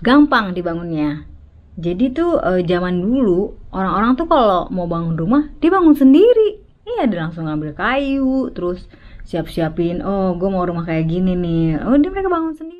gampang dibangunnya. Jadi tuh eh, zaman dulu orang-orang tuh kalau mau bangun rumah dia bangun sendiri. Iya dia langsung ngambil kayu, terus siap-siapin. Oh gue mau rumah kayak gini nih. Oh dia mereka bangun sendiri.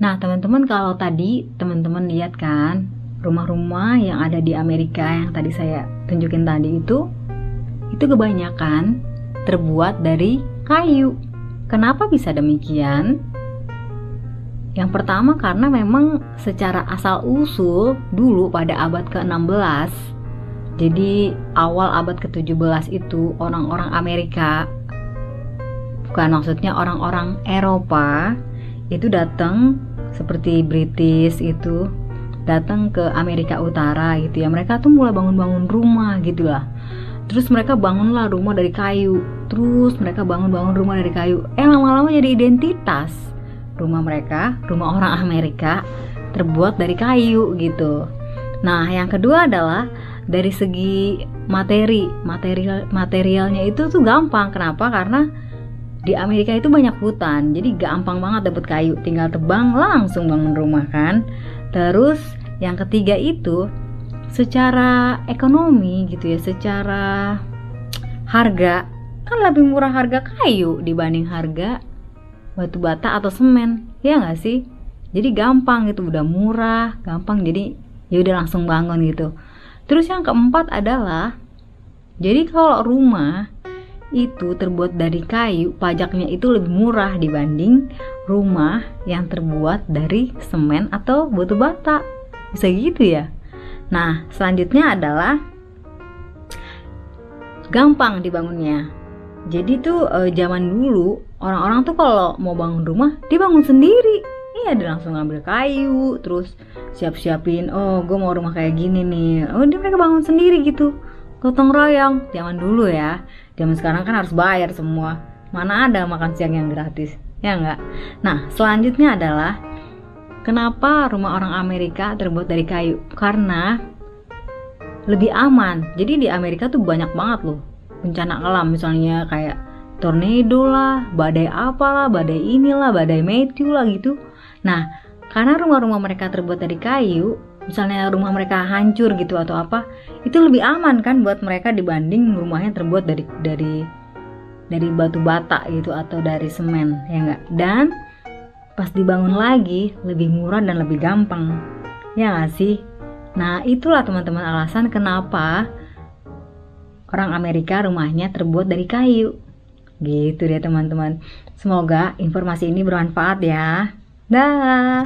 Nah, teman-teman kalau tadi teman-teman lihat kan rumah-rumah yang ada di Amerika yang tadi saya tunjukin tadi itu itu kebanyakan terbuat dari kayu. Kenapa bisa demikian? Yang pertama karena memang secara asal usul dulu pada abad ke-16 jadi awal abad ke-17 itu orang-orang Amerika bukan maksudnya orang-orang Eropa itu datang seperti British itu datang ke Amerika Utara gitu ya. Mereka tuh mulai bangun-bangun rumah gitu lah. Terus mereka bangunlah rumah dari kayu. Terus mereka bangun-bangun rumah dari kayu. Eh lama-lama jadi identitas rumah mereka rumah orang Amerika terbuat dari kayu gitu. Nah yang kedua adalah dari segi materi. Material materialnya itu tuh gampang. Kenapa? Karena di Amerika itu banyak hutan jadi gampang banget dapet kayu. Tinggal tebang langsung bangun rumah kan? Terus yang ketiga itu secara ekonomi gitu ya secara harga kan lebih murah harga kayu dibanding harga batu bata atau semen ya nggak sih? Jadi gampang gitu udah murah gampang jadi ya udah langsung bangun gitu. Terus yang keempat adalah jadi kalau rumah itu terbuat dari kayu, pajaknya itu lebih murah dibanding rumah yang terbuat dari semen atau batu bata. Bisa gitu ya. Nah, selanjutnya adalah gampang dibangunnya. Jadi tuh e, zaman dulu orang-orang tuh kalau mau bangun rumah dia bangun sendiri. Iya, dia langsung ngambil kayu, terus siap-siapin. Oh, gue mau rumah kayak gini nih. Oh, dia mereka bangun sendiri gitu gotong royong zaman dulu ya zaman sekarang kan harus bayar semua. Mana ada makan siang yang gratis ya enggak nah selanjutnya adalah kenapa rumah orang Amerika terbuat dari kayu? Karena lebih aman. Jadi di Amerika tuh banyak banget loh bencana alam. Misalnya kayak tornado lah badai apalah badai inilah badai Matthew lah gitu. Nah karena rumah-rumah mereka terbuat dari kayu misalnya rumah mereka hancur gitu atau apa itu lebih aman kan buat mereka dibanding rumahnya terbuat dari dari dari batu bata gitu atau dari semen ya enggak dan pas dibangun lagi lebih murah dan lebih gampang. Ya nggak sih? Nah itulah teman-teman alasan kenapa orang Amerika rumahnya terbuat dari kayu. Gitu deh teman-teman. Semoga informasi ini bermanfaat ya. Dah